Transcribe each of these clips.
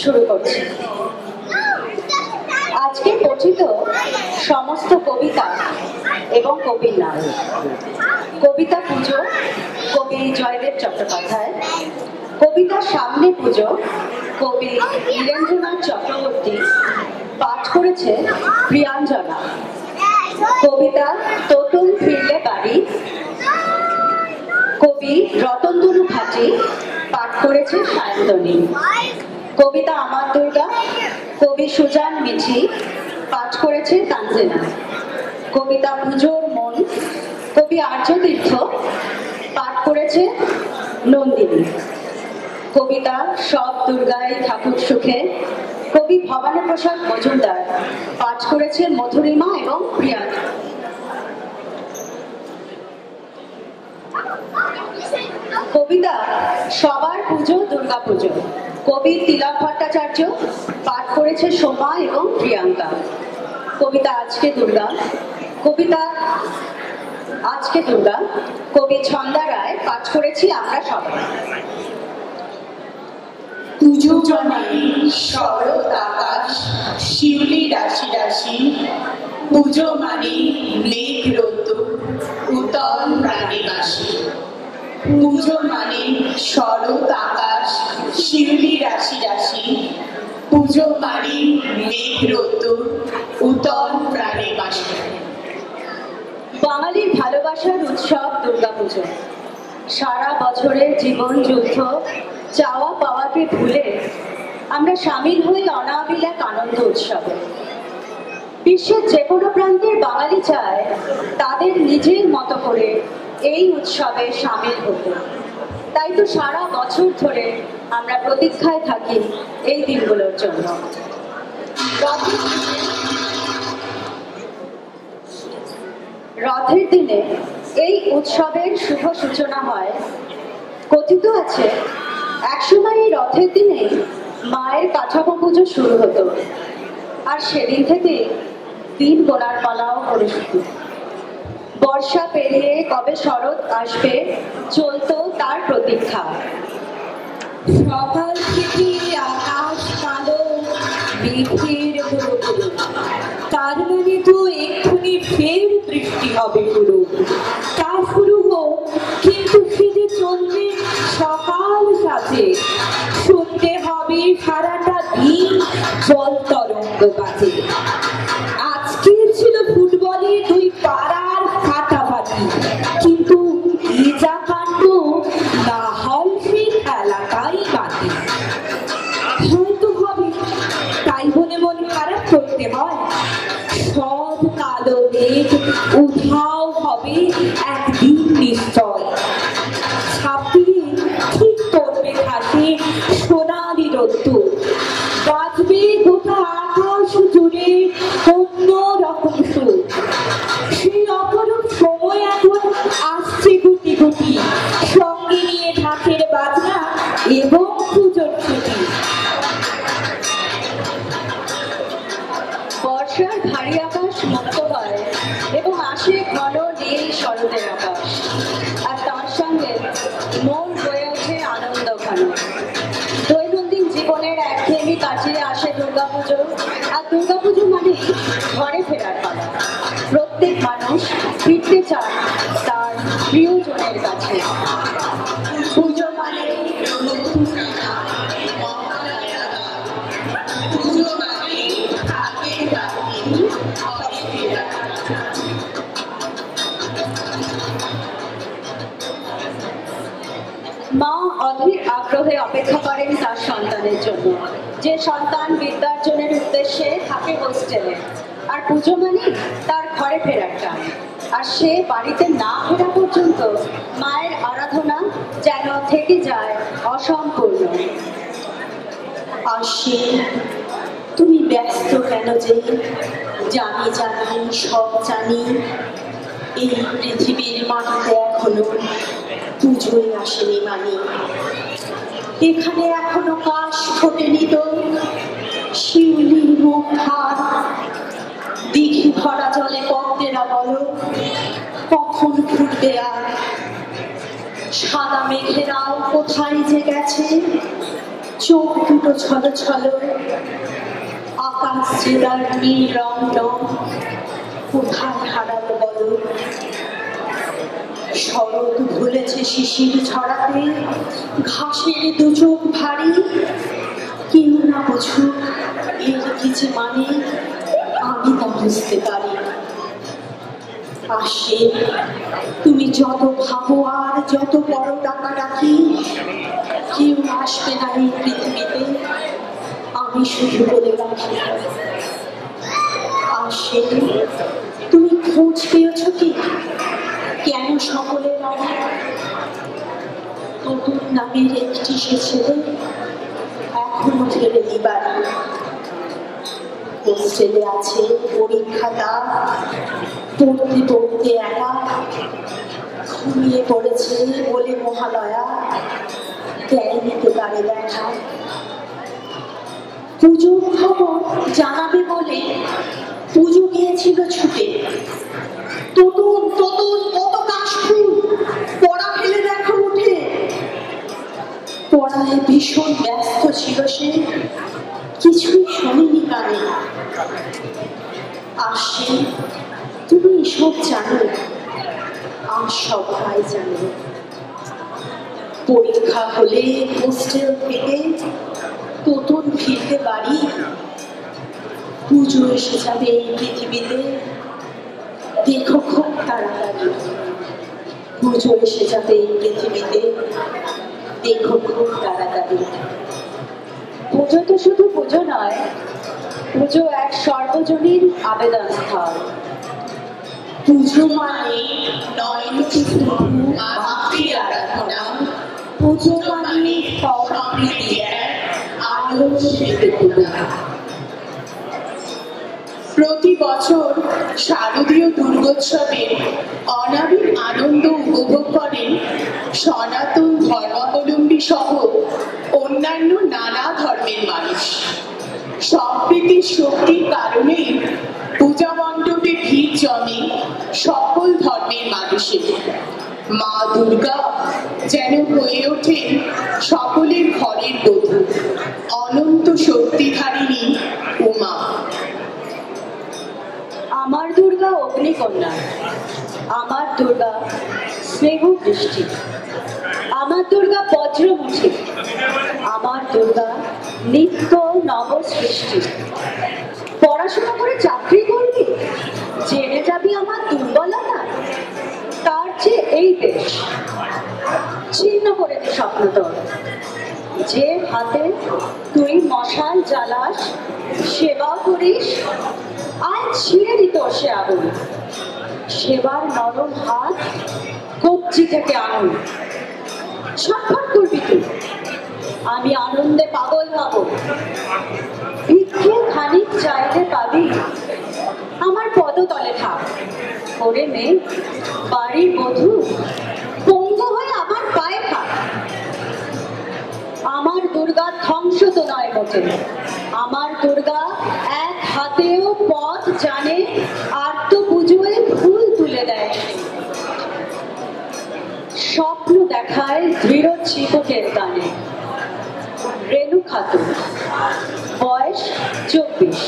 শুরু করছি। আজকে পঠিত সমস্ত কবিতা এবং কবির নাম। কবিতা পুজো, কবি জয়দেব চট্টোপাধ্যায়, কবিতা সামনে পুজো, কবি বীরেন্দ্রনাথ চক্রবর্তী পাঠ করেছে প্রিয়াঞ্জনা। কবিতা তোটন ফিরলে বাড়ি, কবি রতনতনু ভাটি পাঠ করেছে সায়ন্তনী। কবিতা আমার দুর্গা, কবি সুজান মিঠি, পাঠ করেছে তানজেনা। কবিতা পুজোর মন, কবি আর্যতীর্থ পাঠ করেছে নন্দিনী। কবিতা সব দুর্গায় ঠাকুর সুখে, কবি ভবানী প্রসাদ মজুমদার, পাঠ করেছে মধুরিমা এবং প্রিয়াঙ্কা। কবিতা সবার পুজো, দুর্গা পুজো। কবি তিলক ভট্টাচার্য পাঠ করেছে সোমা এবং প্রিয়াঙ্কা। কবিতা আজকে দুর্গা। কবিতা আজকে দুর্গা। কবি ছন্দা রায় পাঠ করেছি আমরা সবাই। পুজো জনাই শরৎ আকাশ, শিউলি রাশি রাশি, পুজো মানে মেঘ রোদ্দুর, উতল প্রাণীবাসী পুজো মানে শরৎ আকাশ শিউলি রাশি রাশি পুজো মানে মেঘ রোদ্দুর উতল প্রাণীবাসী বাঙালির ভালোবাসার উৎসব দুর্গাপুজো। সারা বছরের জীবন যুদ্ধ, চাওয়া পাওয়াকে ভুলে আমরা সামিল হই অনাবিল এক আনন্দ উৎসবে। বিশ্বের যে কোনো প্রান্তের বাঙালি চায় তাদের নিজের মতো করে এই উৎসবে সামিল হতে। তাই তো সারা বছর ধরে আমরা প্রতীক্ষায় থাকি এই দিনগুলোর জন্য। রথের দিনে এই উৎসবের শুভ সূচনা হয়। কথিত আছে, একসময় এই রথের দিনে মায়ের কাঠামো পুজো শুরু হতো। আর সেদিন থেকে দিন গোনার পালাও করে শুরু। বর্ষা পেরিয়ে কবে শরৎ আসবে চলতো তার প্রতীক্ষা। সকাল থেকে আকাশ কালো, মেঘের। তার মানে তো ফের বৃষ্টি হবে পুরো তা শুরু কিন্তু সে যে সকাল সাথে, শুনতে হবে সারাটা দিন জল তরঙ্গ বাজে ঘাটে সোনালি রোদ্দুর বাজবে গোটা আকাশ জুড়ে অন্য রকম মা অধীর আগ্রহে অপেক্ষা করেন তার সন্তানের জন্য। যে সন্তান বিদ্যার্জনের উদ্দেশ্যে থাকে হোস্টেলে, আর পুজো মানে তার ঘরে ফেরার টান। আর সে বাড়িতে না ফেরা পর্যন্ত মায়ের থেকে যায় অসম্পূর্ণ। আসে তুমি ব্যস্ত কেন যে? জানি জানি, সব জানি। এই পৃথিবীর মাটিতে এখনও পুজোই আসেনি মানি। এখানে এখনও কাশ ফোটেনি তো। শিউলির মুখ, হাত, দিঘি ভরা জলে পদ্মেরা বলো কখন ফুটবে আর সাদা মেঘেরাও কোথায় যে গেছে? চোখ দুটো ছলো ছলো, আকাশ জেলার নীল রং কোথায় হারালো বলো? শরৎ ভুলেছে শিশির ছড়াতে ঘাসের দু চোখ ভারী, কেউ না বুঝুক এর কিছু মানে আমি তা বুঝতে পারি আসে তুমি যত ভাবো আর যত বড় ডাকা ডাকি, কেউ আসবে না এই পৃথিবীতে। আমি শুধু বলে রাখি আসে তুমি খোঁজ পেয়েছ কি? কেন সকলে রাখে নতুন নামের একটি সে ছেলে এখনও ফেরেনি হোস্টেলে আছে পরীক্ষা তার পড়তে পড়তে একা ঘুমিয়ে পড়েছে বলে মহালয়া দেয়নি তো তারে দেখা। পুজোর খবর জানাবে বলে পুজো গিয়েছিল ছুটে। ততুন ততুন কত কাশফুল, পড়া ফেলে দেখো উঠে। পড়ায় ভীষণ ব্যস্ত ছিল সে। কিছুই শোনেনি কানে। আসে, তুমি এসব জানো? আর সবাই জানো। পরীক্ষা হলে হোস্টেল থেকে নতুন ফিরতে পারি। পুজো এসে যাবে এই পৃথিবীতে। দেখো খুব তাড়াতাড়ি। পুজো এসে যাবে এই পৃথিবীতে। দেখো খুব তাড়াতাড়ি। পুজো তো শুধু পুজো নয় পুজো এক সর্বজনীন আবেদন স্থল। পুজো মানে নয় আরাধনা। পুজো মানে আলো প্রতি বছর শারদীয় দুর্গোৎসবের অনাবিল আনন্দ উপভোগ করেন সনাতন ধর্মাবলম্বী সহ অন্যান্য নানা ধর্মের মানুষ। সম্প্রীতির শক্তির কারণেই পূজা মণ্ডপে ভিড় জমে সকল ধর্মের মানুষের। মা দুর্গা যেন হয়ে ওঠে সকলের ঘরের বধূ, অনন্ত শক্তিধারিণী উমা। আমার দুর্গা অগ্নিকন্যা, আমার দুর্গা স্নেহ বৃষ্টি আমার দুর্গা বজ্রমুখী আমার দুর্গা নিত্য নব সৃষ্টি পড়াশোনা করে চাকরি করবি? জেনে যাবি আমার দুর্বলতা? তার চেয়ে এই দেশ ছিন্ন করে দে স্বপ্ন তোর। যে হাতে তুই মশাল জ্বালাস, সেবা করিস আর ছিঁড়ে দিত সে আগুন। সেবার নরম হাত কবজি থেকে আনুন। ছটফট করবি তুই? আমি আনন্দে পাগল হব। ভিক্ষে খানিক চাইলে পাবি। আমার থাক। বাড়ির বধূ পঙ্গু হয়ে আমার পায়ে থাক। আমার দুর্গা ধ্বংস তো নয় মোটে আমার দুর্গা এক হাতেও পথ জানে আর তো পুজোয় ফুল তুলে দেয় সে। স্বপ্ন দেখায় দৃঢ় চিবকের গানে রেণু খাতুন, বয়স চব্বিশ।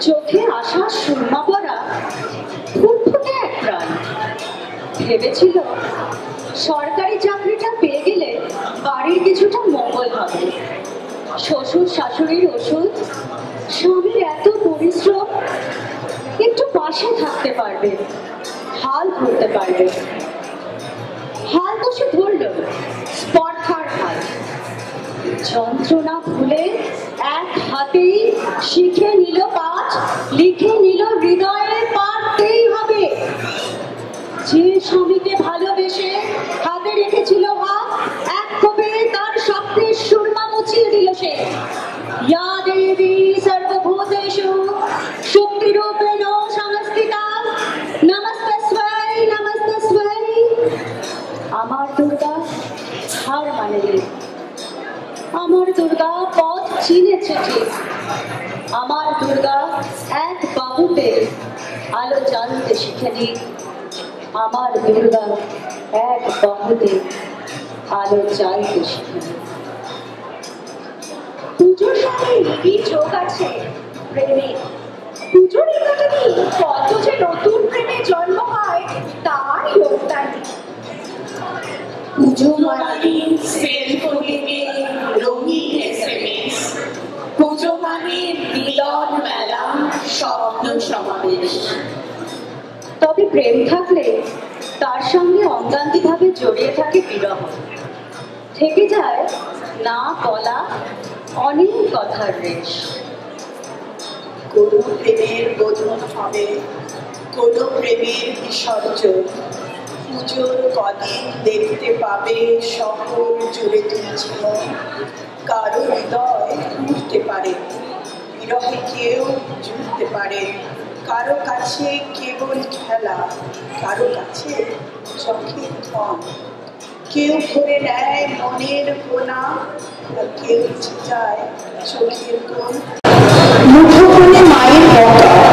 চোখে আসা সুরমা পড়া ফুটফুটে এক প্রাণ। ভেবেছিল, সরকারি চাকরিটা পেয়ে গেলে বাড়ির কিছুটা মঙ্গল হবে। শ্বশুর শাশুড়ির ওষুধ, স্বামীর এত পরিশ্রম, একটু পাশে থাকতে পারবে, হাল ধরতে পারবে। হাল সে ধরল। স্পর্ধার হাল। যন্ত্রণা ভুলে এক হাতেই শিখে নিল কাজ, লিখে নিল হৃদয়ে, পারতেই হবে। যে স্বামীকে ভালোবেসে জ্বালতে আমার দুর্গা এক বাহুতে আলো শিখেনি পুজোর জন্ম মানে রঙিন পুজো মানে মেলা, স্বপ্ন সমাবেশ। তবে প্রেম থাকলে তার সঙ্গে অঙ্গান্তিভাবে জড়িয়ে থাকে বিরহ। থেকে যায় না বলা অনেক কথার রেশ। কোনো প্রেমের বোধন হবে, কোনো প্রেমের বিসর্জন পুজোর কদিন দেখতে পাবে শহর জুড়ে তুলছিল কারও হৃদয় ঘুরতে পারে, বিরহে কেউ জুড়তে পারে। কারও কাছে কেবল খেলা, কারও কাছে চোখের ধন। কেউ ভরে নেয় মনের কোনা কেউ যায় চোখের কোন মুঠোফোনে মায়ের বকা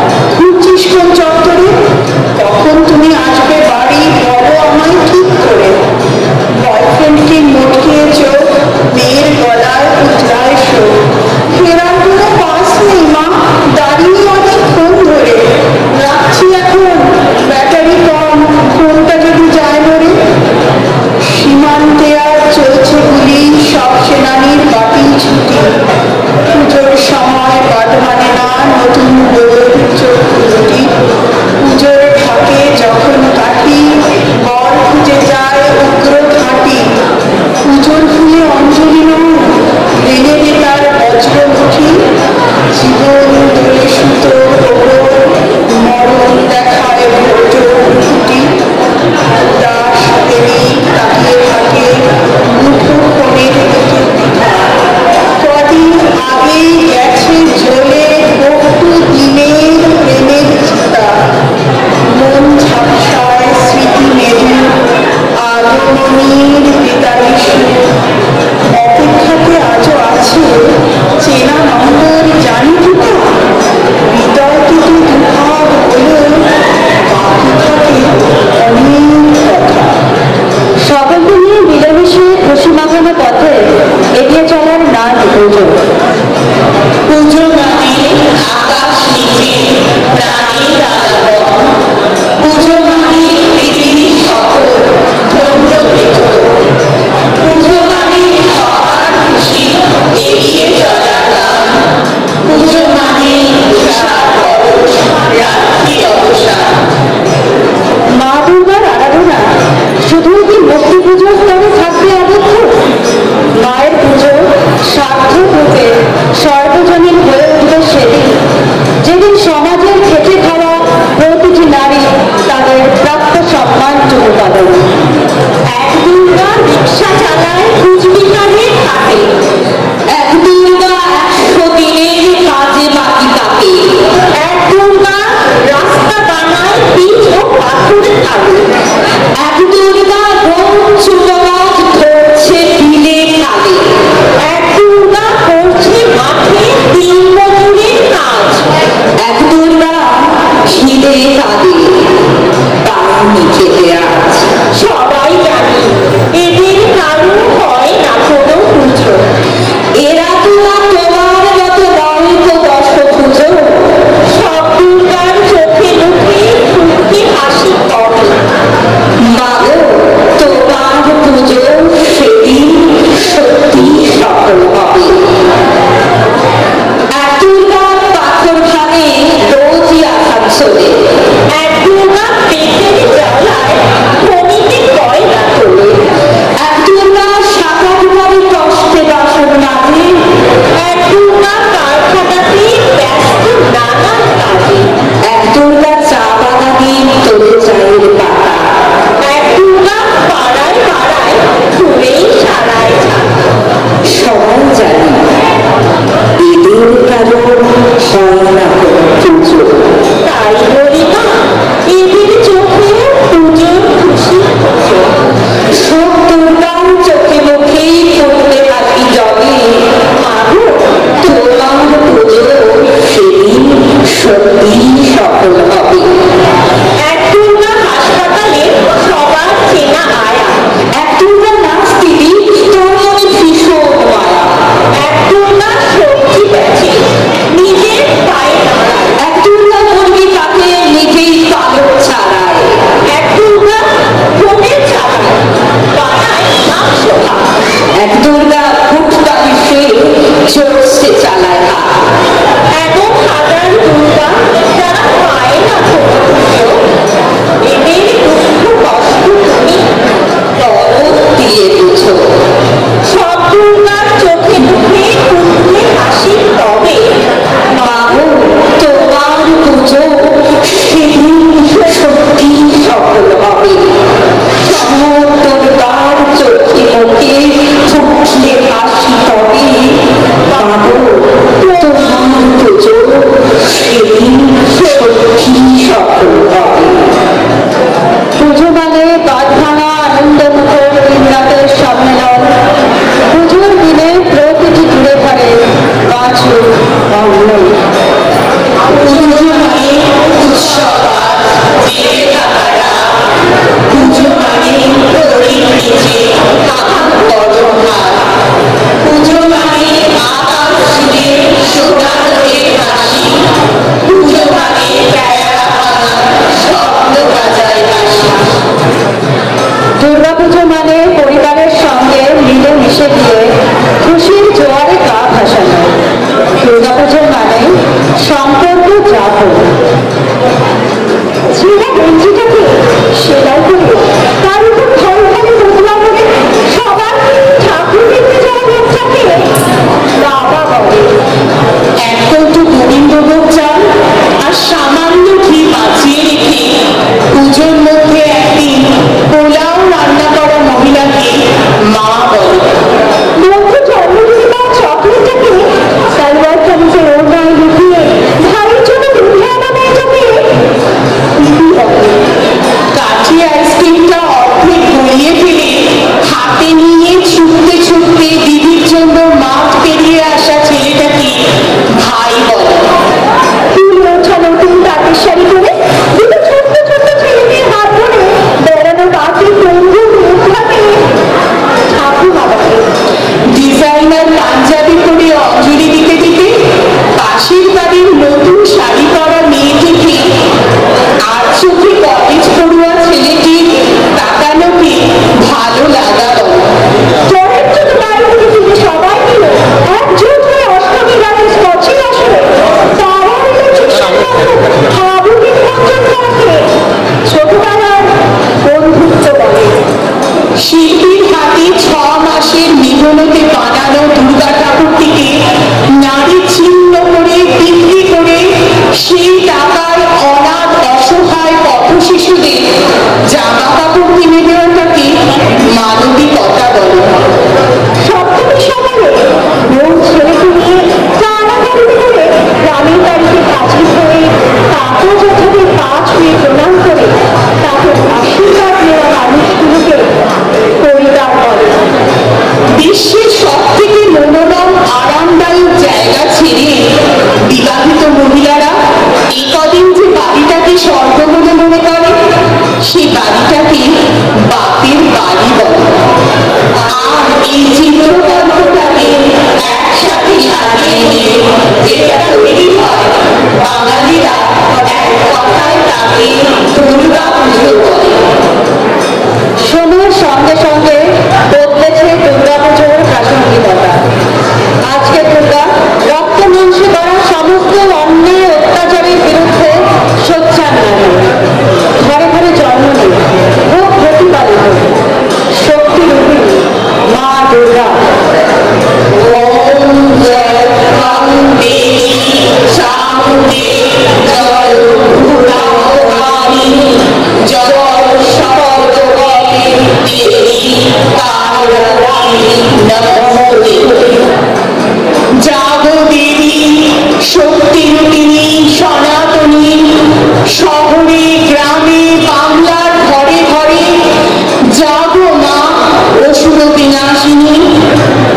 বিনাশিনী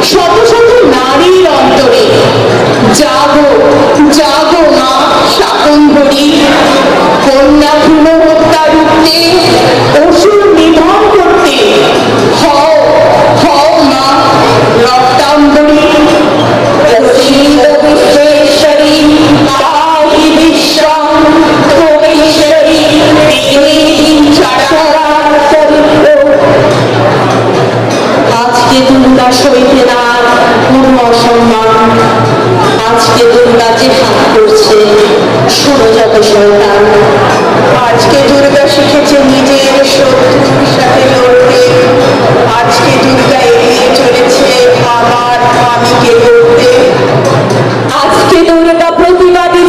শত শত নারীর অন্তরে জাগো জাগো তোমরা হাত করছে, শোনো যত শয়তান আজকে দুর্গা শিখেছে নিজের শত্রুর সাথে লড়তে। আজকে দুর্গা এগিয়ে চলেছে আমার স্বামীকে লড়তে আজকে দুর্গা প্রতিবাদী